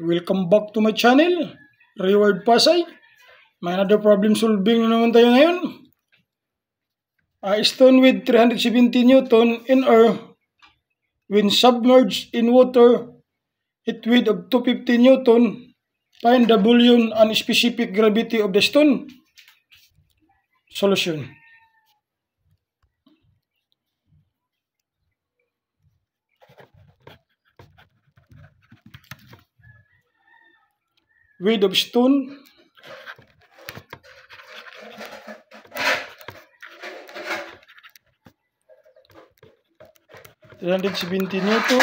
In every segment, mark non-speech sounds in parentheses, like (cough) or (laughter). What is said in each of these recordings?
Welcome back to my channel, Reward Pasay. May another problem solving na naman tayo ngayon. A stone with 370 Newton in air when submerged in water, it width of 250 Newton, find the volume and specific gravity of the stone. Solution. Weight of stone hundred seventy Newton.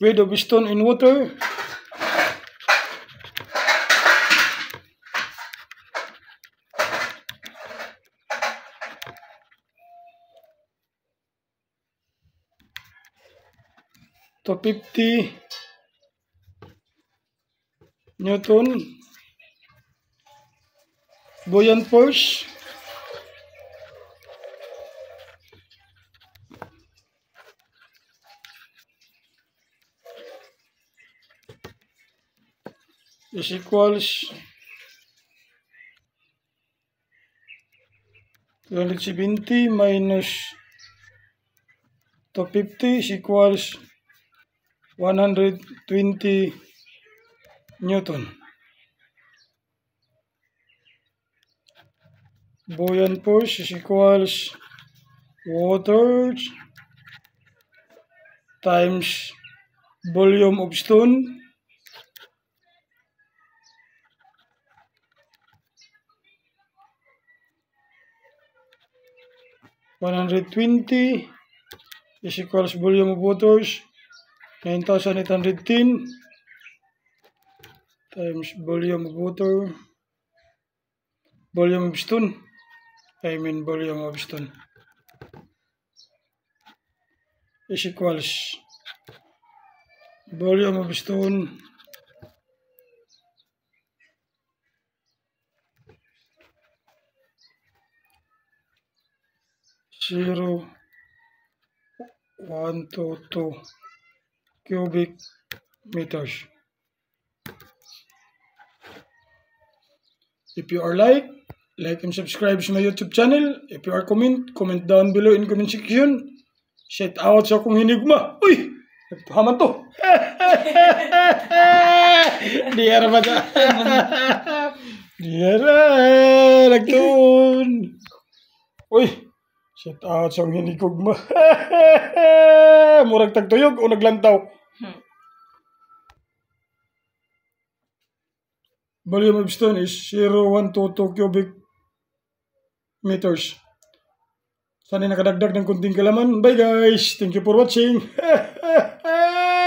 Weight of stone in water. To fifty Newton. Buoyant force. is equals 270 minus 250 is equals 120 Newton. Buoyant force is equals water times volume of stone one hundred twenty is equals volume of waters nine thousand eight hundred ten times volume of water volume of stone I mean volume of stone is equals volume of stone zero one two two cubic meters. If you are like, like and subscribe to my YouTube channel. If you are comment, comment down below in comment section. Shout out sa akong hinigma. Uy! Nagtuhaman to. (laughs) Diyara ba ta? (laughs) Diyara! Nagtuon! Uy! Shout out sa akong hinigugma. (laughs) Murag tagtuyog o naglantaw. Volume of stone is 0.122 cubic meters. Sana nakadagdag ng kunting kalaman. Bye guys! Thank you for watching! (laughs)